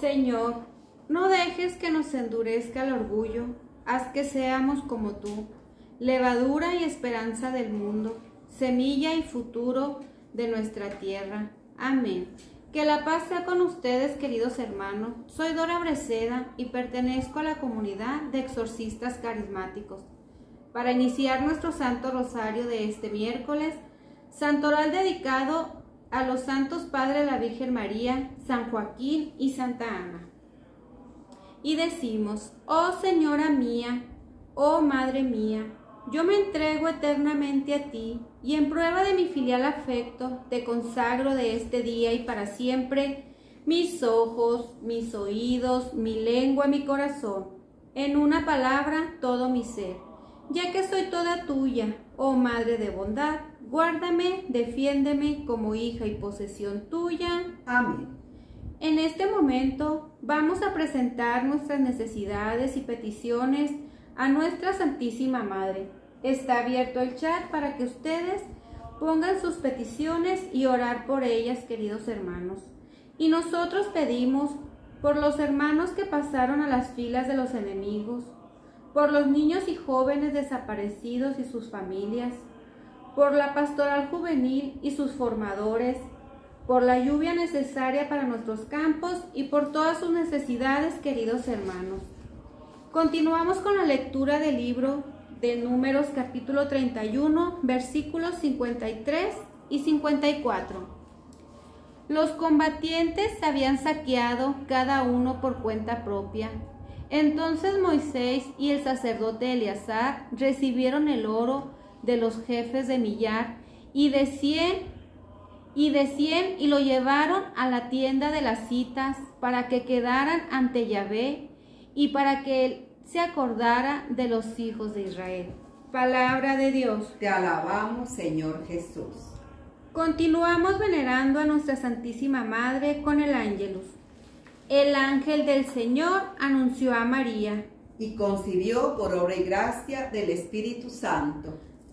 Señor, no dejes que nos endurezca el orgullo, haz que seamos como tú, levadura y esperanza del mundo, semilla y futuro de nuestra tierra. Amén. Que la paz sea con ustedes, queridos hermanos. Soy Dora Breceda y pertenezco a la comunidad de exorcistas carismáticos. Para iniciar nuestro Santo Rosario de este miércoles, santoral dedicado a los santos Padre la Virgen María, San Joaquín y Santa Ana. Y decimos, oh Señora mía, oh Madre mía, yo me entrego eternamente a ti y en prueba de mi filial afecto te consagro de este día y para siempre mis ojos, mis oídos, mi lengua, mi corazón, en una palabra todo mi ser, ya que soy toda tuya, oh Madre de bondad, guárdame, defiéndeme como hija y posesión tuya. Amén. En este momento vamos a presentar nuestras necesidades y peticiones a nuestra Santísima Madre. Está abierto el chat para que ustedes pongan sus peticiones y orar por ellas, queridos hermanos. Y nosotros pedimos por los hermanos que pasaron a las filas de los enemigos, por los niños y jóvenes desaparecidos y sus familias, por la pastoral juvenil y sus formadores, por la lluvia necesaria para nuestros campos y por todas sus necesidades, queridos hermanos. Continuamos con la lectura del libro de Números capítulo 31, versículos 53 y 54. Los combatientes habían saqueado cada uno por cuenta propia. Entonces Moisés y el sacerdote Eleazar recibieron el oro de los jefes de millar y de cien y de cien y lo llevaron a la tienda de las citas para que quedaran ante Yahvé y para que se acordara de los hijos de Israel. Palabra de Dios. Te alabamos, Señor Jesús. Continuamos venerando a nuestra Santísima Madre con el ángelus. El ángel del Señor anunció a María. Y concibió por obra y gracia del Espíritu Santo.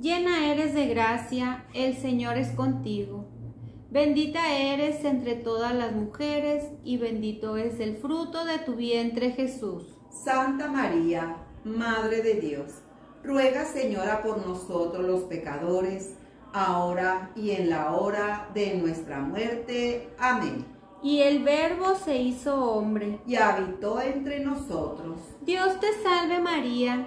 llena eres de gracia, el Señor es contigo. Bendita eres entre todas las mujeres y bendito es el fruto de tu vientre Jesús. Santa María, Madre de Dios, ruega Señora por nosotros los pecadores, ahora y en la hora de nuestra muerte. Amén. Y el Verbo se hizo hombre y habitó entre nosotros. Dios te salve María,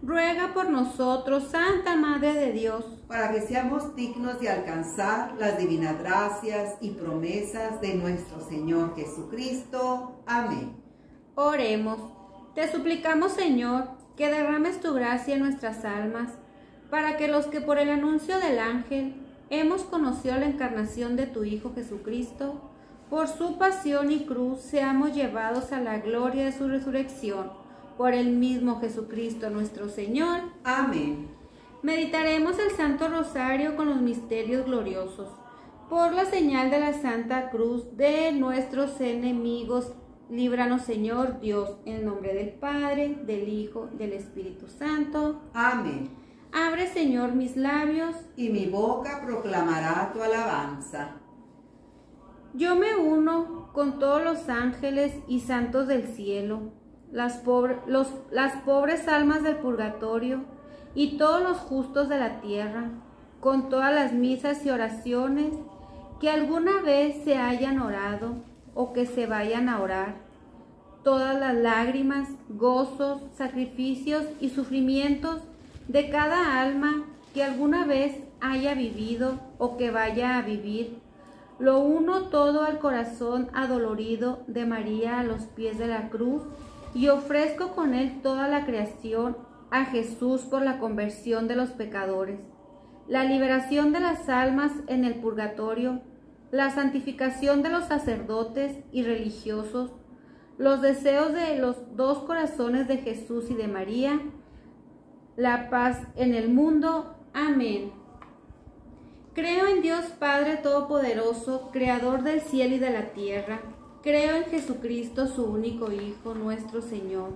Ruega por nosotros, Santa Madre de Dios, para que seamos dignos de alcanzar las divinas gracias y promesas de nuestro Señor Jesucristo. Amén. Oremos. Te suplicamos, Señor, que derrames tu gracia en nuestras almas, para que los que por el anuncio del ángel hemos conocido la encarnación de tu Hijo Jesucristo, por su pasión y cruz seamos llevados a la gloria de su resurrección, por el mismo Jesucristo nuestro Señor. Amén. Meditaremos el Santo Rosario con los misterios gloriosos, por la señal de la Santa Cruz de nuestros enemigos Líbranos, Señor Dios, en el nombre del Padre, del Hijo, del Espíritu Santo. Amén. Abre, Señor, mis labios. Y mi boca proclamará tu alabanza. Yo me uno con todos los ángeles y santos del cielo, las, las pobres almas del purgatorio y todos los justos de la tierra, con todas las misas y oraciones que alguna vez se hayan orado o que se vayan a orar. Todas las lágrimas, gozos, sacrificios y sufrimientos de cada alma que alguna vez haya vivido o que vaya a vivir, Lo uno todo al corazón adolorido de María a los pies de la cruz y ofrezco con él toda la creación a Jesús por la conversión de los pecadores, la liberación de las almas en el purgatorio, la santificación de los sacerdotes y religiosos, los deseos de los dos corazones de Jesús y de María, la paz en el mundo. Amén. Creo en Dios Padre Todopoderoso, Creador del cielo y de la tierra. Creo en Jesucristo, su único Hijo, nuestro Señor,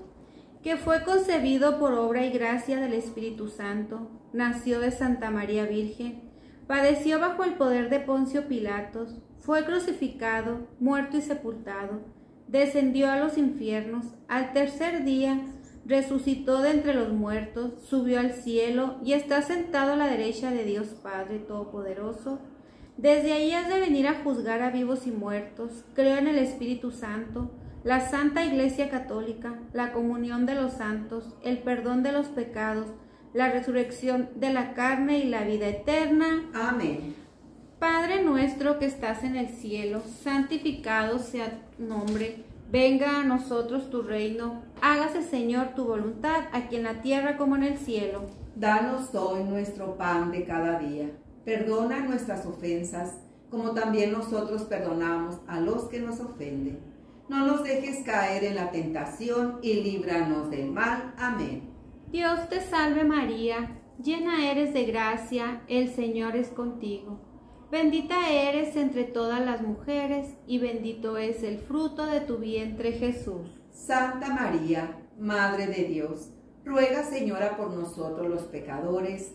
que fue concebido por obra y gracia del Espíritu Santo, nació de Santa María Virgen, padeció bajo el poder de Poncio Pilatos, fue crucificado, muerto y sepultado, descendió a los infiernos, al tercer día resucitó de entre los muertos, subió al cielo y está sentado a la derecha de Dios Padre Todopoderoso. Desde ahí has de venir a juzgar a vivos y muertos. Creo en el Espíritu Santo, la Santa Iglesia Católica, la comunión de los santos, el perdón de los pecados, la resurrección de la carne y la vida eterna. Amén. Padre nuestro que estás en el cielo, santificado sea tu nombre Venga a nosotros tu reino, hágase Señor tu voluntad, aquí en la tierra como en el cielo. Danos hoy nuestro pan de cada día. Perdona nuestras ofensas, como también nosotros perdonamos a los que nos ofenden. No nos dejes caer en la tentación y líbranos del mal. Amén. Dios te salve María, llena eres de gracia, el Señor es contigo. Bendita eres entre todas las mujeres y bendito es el fruto de tu vientre Jesús. Santa María, Madre de Dios, ruega Señora por nosotros los pecadores,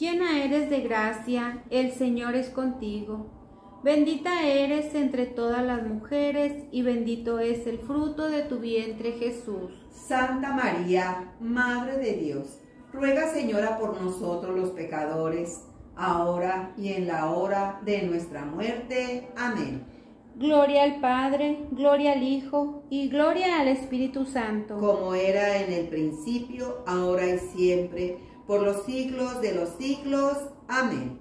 llena eres de gracia, el Señor es contigo. Bendita eres entre todas las mujeres y bendito es el fruto de tu vientre Jesús. Santa María, Madre de Dios, ruega Señora por nosotros los pecadores, ahora y en la hora de nuestra muerte. Amén. Gloria al Padre, gloria al Hijo y gloria al Espíritu Santo. Como era en el principio, ahora y siempre, por los siglos de los siglos. Amén.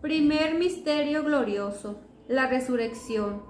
Primer misterio glorioso, la resurrección.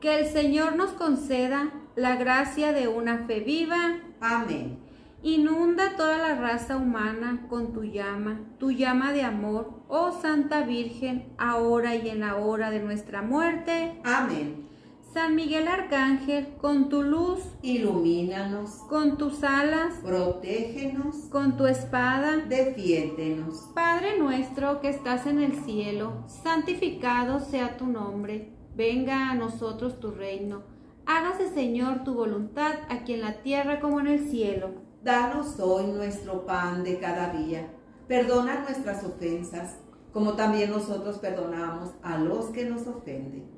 Que el Señor nos conceda la gracia de una fe viva. Amén. Inunda toda la raza humana con tu llama, tu llama de amor, oh Santa Virgen, ahora y en la hora de nuestra muerte. Amén. San Miguel Arcángel, con tu luz, ilumínanos, con tus alas, protégenos, con tu espada, defiéndenos. Padre nuestro que estás en el cielo, santificado sea tu nombre, venga a nosotros tu reino, hágase Señor tu voluntad aquí en la tierra como en el cielo. Danos hoy nuestro pan de cada día. Perdona nuestras ofensas, como también nosotros perdonamos a los que nos ofenden.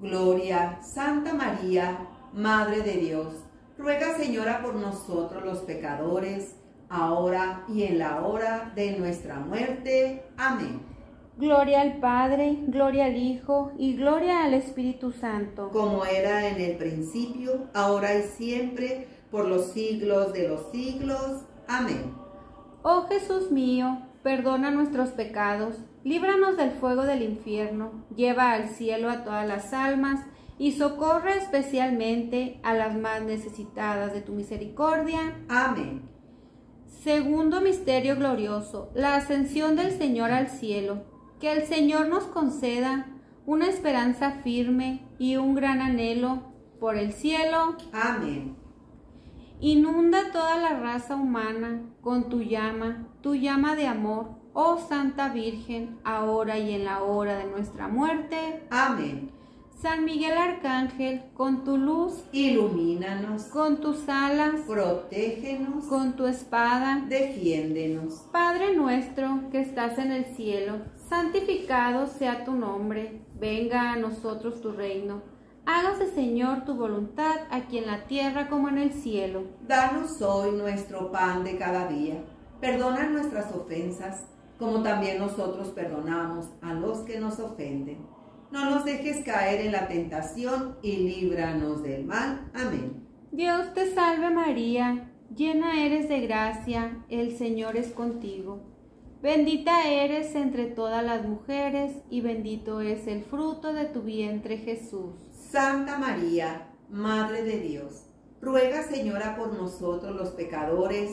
Gloria, Santa María, Madre de Dios, ruega Señora por nosotros los pecadores, ahora y en la hora de nuestra muerte. Amén. Gloria al Padre, gloria al Hijo y gloria al Espíritu Santo. Como era en el principio, ahora y siempre, por los siglos de los siglos. Amén. Oh Jesús mío, perdona nuestros pecados, líbranos del fuego del infierno, lleva al cielo a todas las almas y socorre especialmente a las más necesitadas de tu misericordia. Amén. Segundo misterio glorioso, la ascensión del Señor al cielo. Que el Señor nos conceda una esperanza firme y un gran anhelo por el cielo. Amén. Inunda toda la raza humana con tu llama, tu llama de amor, oh Santa Virgen, ahora y en la hora de nuestra muerte. Amén. San Miguel Arcángel, con tu luz, ilumínanos, con tus alas, protégenos, con tu espada, defiéndenos. Padre nuestro que estás en el cielo, santificado sea tu nombre, venga a nosotros tu reino Hágase, Señor, tu voluntad aquí en la tierra como en el cielo. Danos hoy nuestro pan de cada día. Perdona nuestras ofensas, como también nosotros perdonamos a los que nos ofenden. No nos dejes caer en la tentación y líbranos del mal. Amén. Dios te salve María, llena eres de gracia, el Señor es contigo. Bendita eres entre todas las mujeres y bendito es el fruto de tu vientre Jesús. Santa María, Madre de Dios, ruega Señora por nosotros los pecadores,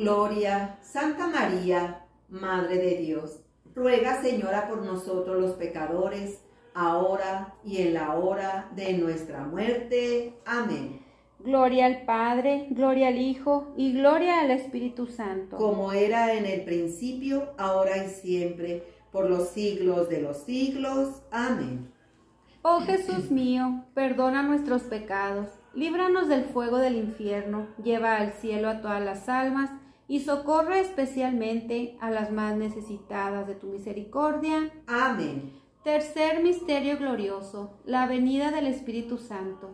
Gloria, Santa María, Madre de Dios, ruega Señora por nosotros los pecadores, ahora y en la hora de nuestra muerte. Amén. Gloria al Padre, gloria al Hijo y gloria al Espíritu Santo. Como era en el principio, ahora y siempre, por los siglos de los siglos. Amén. Oh Jesús mío, perdona nuestros pecados, líbranos del fuego del infierno, lleva al cielo a todas las almas y socorre especialmente a las más necesitadas de tu misericordia. Amén. Tercer misterio glorioso, la venida del Espíritu Santo.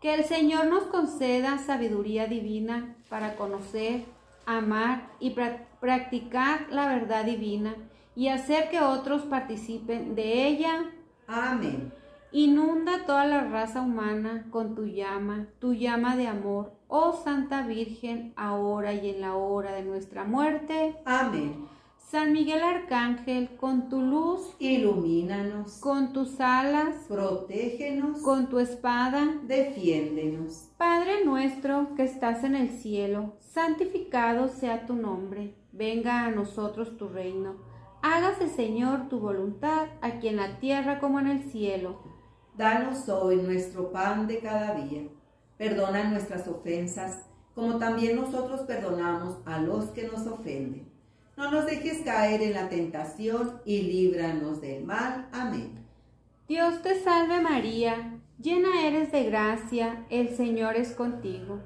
Que el Señor nos conceda sabiduría divina para conocer, amar y practicar la verdad divina y hacer que otros participen de ella. Amén. Inunda toda la raza humana con tu llama, tu llama de amor, oh Santa Virgen, ahora y en la hora de nuestra muerte. Amén. San Miguel Arcángel, con tu luz, ilumínanos. Con tus alas, protégenos. Con tu espada, defiéndenos. Padre nuestro que estás en el cielo, santificado sea tu nombre. Venga a nosotros tu reino. Hágase, Señor, tu voluntad, aquí en la tierra como en el cielo. Danos hoy nuestro pan de cada día. Perdona nuestras ofensas, como también nosotros perdonamos a los que nos ofenden. No nos dejes caer en la tentación y líbranos del mal. Amén. Dios te salve María, llena eres de gracia, el Señor es contigo.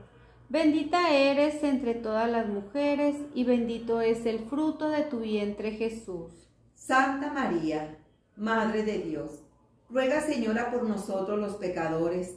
Bendita eres entre todas las mujeres y bendito es el fruto de tu vientre Jesús. Santa María, Madre de Dios Ruega, Señora, por nosotros los pecadores,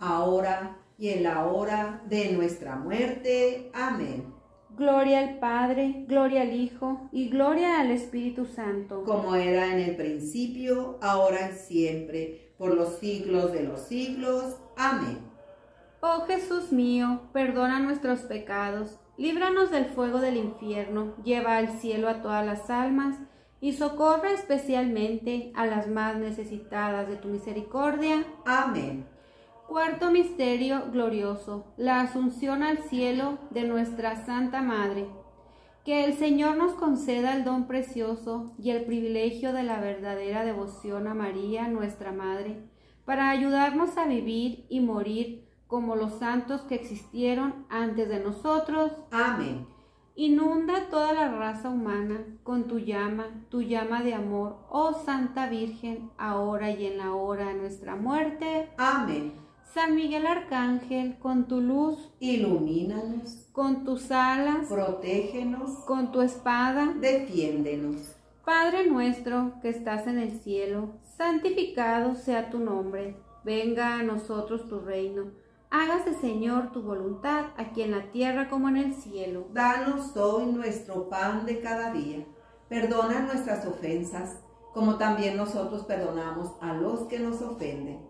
ahora y en la hora de nuestra muerte. Amén. Gloria al Padre, gloria al Hijo y gloria al Espíritu Santo. Como era en el principio, ahora y siempre por los siglos de los siglos. Amén. Oh Jesús mío, perdona nuestros pecados, líbranos del fuego del infierno, lleva al cielo a todas las almas y socorre especialmente a las más necesitadas de tu misericordia. Amén. Cuarto misterio glorioso, la asunción al cielo de nuestra Santa Madre. Que el Señor nos conceda el don precioso y el privilegio de la verdadera devoción a María, nuestra Madre, para ayudarnos a vivir y morir como los santos que existieron antes de nosotros. Amén. Inunda toda la raza humana con tu llama, tu llama de amor, oh Santa Virgen, ahora y en la hora de nuestra muerte. Amén. San Miguel Arcángel, con tu luz, ilumínanos. Con tus alas, protégenos. Con tu espada, defiéndenos. Padre nuestro que estás en el cielo, santificado sea tu nombre. Venga a nosotros tu reino. Hágase, Señor, tu voluntad, aquí en la tierra como en el cielo. Danos hoy nuestro pan de cada día. Perdona nuestras ofensas, como también nosotros perdonamos a los que nos ofenden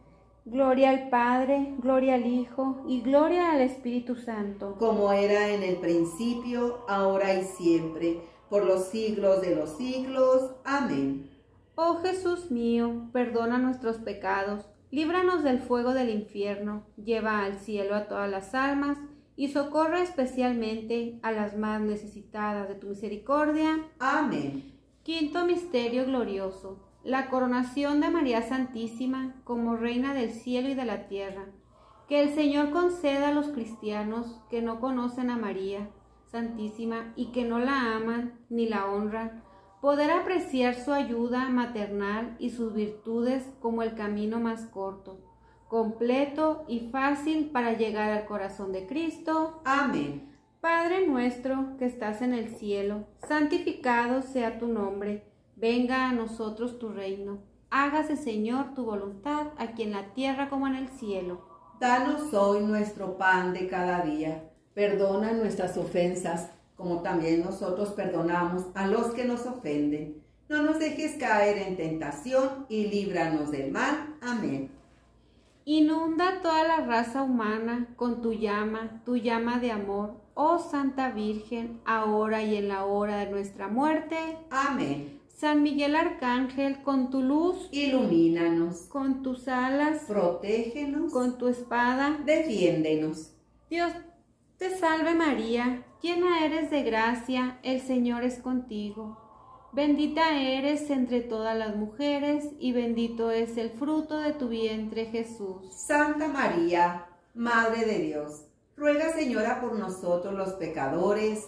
Gloria al Padre, gloria al Hijo y gloria al Espíritu Santo. Como era en el principio, ahora y siempre, por los siglos de los siglos. Amén. Oh Jesús mío, perdona nuestros pecados, líbranos del fuego del infierno, lleva al cielo a todas las almas y socorre especialmente a las más necesitadas de tu misericordia. Amén. Quinto Misterio Glorioso la coronación de María Santísima como Reina del cielo y de la tierra. Que el Señor conceda a los cristianos que no conocen a María Santísima y que no la aman ni la honran, poder apreciar su ayuda maternal y sus virtudes como el camino más corto, completo y fácil para llegar al corazón de Cristo. Amén. Padre nuestro que estás en el cielo, santificado sea tu nombre Venga a nosotros tu reino. Hágase, Señor, tu voluntad, aquí en la tierra como en el cielo. Danos hoy nuestro pan de cada día. Perdona nuestras ofensas, como también nosotros perdonamos a los que nos ofenden No nos dejes caer en tentación y líbranos del mal. Amén. Inunda toda la raza humana con tu llama, tu llama de amor, oh Santa Virgen, ahora y en la hora de nuestra muerte. Amén. San Miguel Arcángel, con tu luz, ilumínanos, con tus alas, protégenos, con tu espada, defiéndenos. Dios te salve María, llena eres de gracia, el Señor es contigo. Bendita eres entre todas las mujeres y bendito es el fruto de tu vientre Jesús. Santa María, Madre de Dios, ruega Señora por nosotros los pecadores,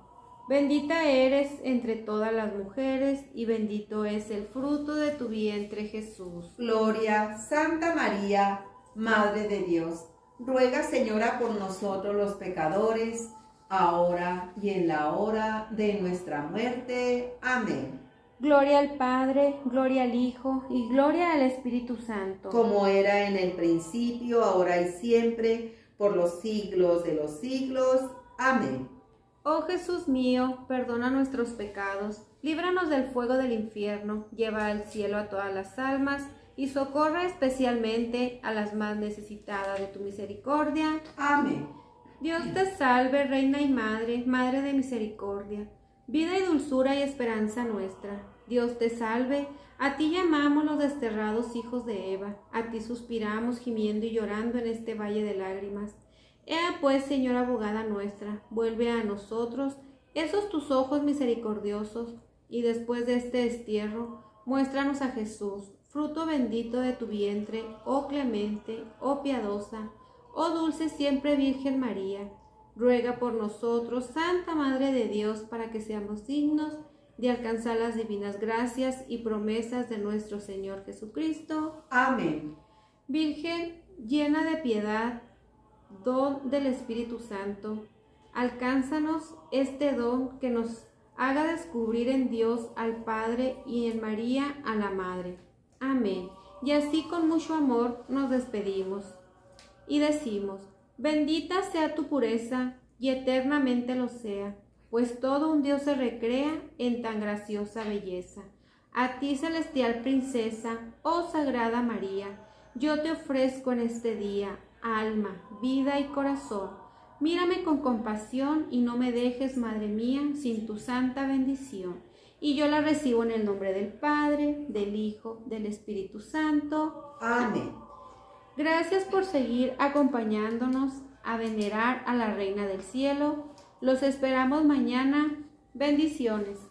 Bendita eres entre todas las mujeres y bendito es el fruto de tu vientre Jesús. Gloria, Santa María, Madre de Dios, ruega Señora por nosotros los pecadores, ahora y en la hora de nuestra muerte. Amén. Gloria al Padre, gloria al Hijo y gloria al Espíritu Santo. Como era en el principio, ahora y siempre, por los siglos de los siglos. Amén. Oh Jesús mío, perdona nuestros pecados, líbranos del fuego del infierno, lleva al cielo a todas las almas y socorre especialmente a las más necesitadas de tu misericordia. Amén. Dios te salve, Reina y Madre, Madre de misericordia, vida y dulzura y esperanza nuestra. Dios te salve, a ti llamamos los desterrados hijos de Eva, a ti suspiramos gimiendo y llorando en este valle de lágrimas. Ea pues, Señora abogada nuestra, vuelve a nosotros esos tus ojos misericordiosos, y después de este destierro, muéstranos a Jesús, fruto bendito de tu vientre, oh clemente, oh piadosa, oh dulce siempre Virgen María. Ruega por nosotros, Santa Madre de Dios, para que seamos dignos de alcanzar las divinas gracias y promesas de nuestro Señor Jesucristo. Amén. Virgen llena de piedad, don del Espíritu Santo, alcánzanos este don que nos haga descubrir en Dios al Padre y en María a la Madre. Amén. Y así con mucho amor nos despedimos y decimos, bendita sea tu pureza y eternamente lo sea, pues todo un Dios se recrea en tan graciosa belleza. A ti, celestial princesa, oh Sagrada María, yo te ofrezco en este día alma, vida y corazón. Mírame con compasión y no me dejes, Madre mía, sin tu santa bendición. Y yo la recibo en el nombre del Padre, del Hijo, del Espíritu Santo. Amén. Gracias por seguir acompañándonos a venerar a la Reina del Cielo. Los esperamos mañana. Bendiciones.